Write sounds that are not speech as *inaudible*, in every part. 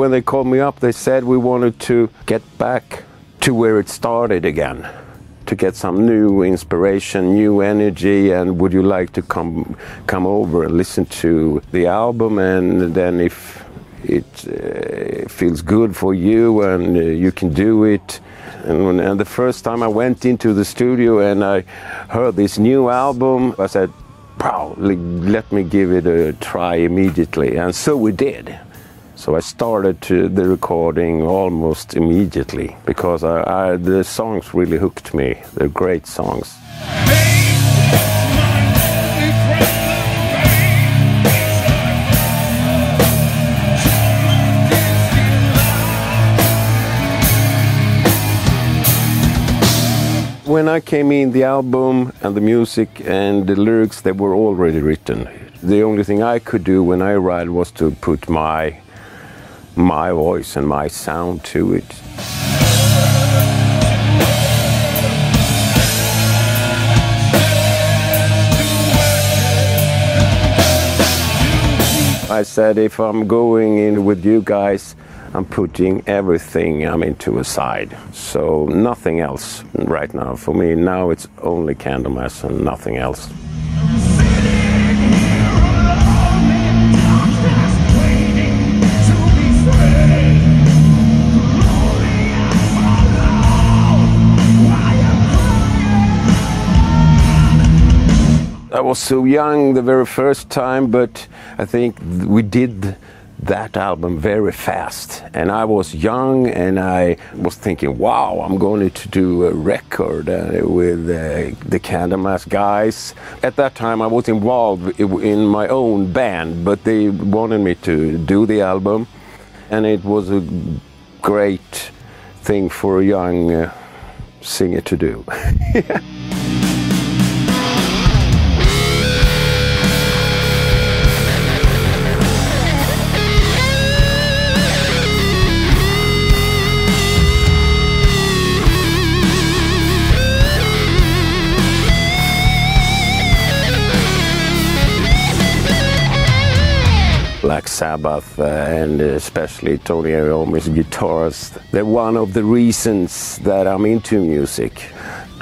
When they called me up, they said we wanted to get back to where it started again, to get some new inspiration, new energy, and would you like to come come over and listen to the album? And then if it uh, feels good for you and uh, you can do it. And, when, and the first time I went into the studio and I heard this new album, I said, probably let me give it a try immediately. And so we did. So I started the recording almost immediately because I, I, the songs really hooked me. They're great songs. When I came in, the album and the music and the lyrics, they were already written. The only thing I could do when I arrived was to put my my voice and my sound to it. I said if I'm going in with you guys, I'm putting everything I'm into aside. So nothing else right now. For me now it's only Candlemass and nothing else. I was so young the very first time, but I think we did that album very fast. And I was young and I was thinking, wow, I'm going to do a record uh, with uh, the Candlemass guys. At that time, I was involved in my own band, but they wanted me to do the album. And it was a great thing for a young uh, singer to do. *laughs* Sabbath uh, and especially Tony Iommi's guitars. They're one of the reasons that I'm into music.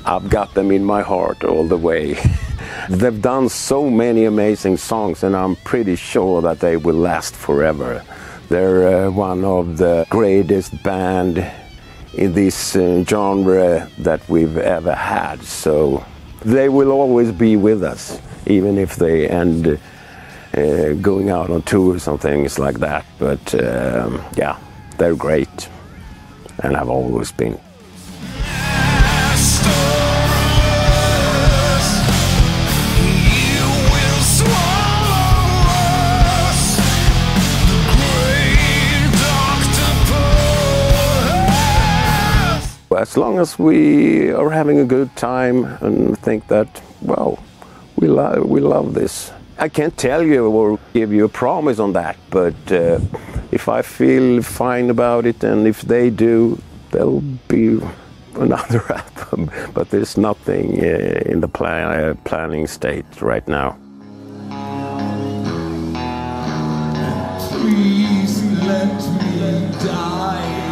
I've got them in my heart all the way. *laughs* They've done so many amazing songs and I'm pretty sure that they will last forever. They're uh, one of the greatest band in this uh, genre that we've ever had. So they will always be with us, even if they end uh, going out on tours and things like that. But um, yeah, they're great and have always been. As long as we are having a good time and think that, well, we, lo- we love this I can't tell you or give you a promise on that, but uh, if I feel fine about it and if they do, there'll be another *laughs* album. But there's nothing uh, in the plan, uh, planning state right now. Please let me die.